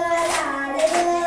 I love you.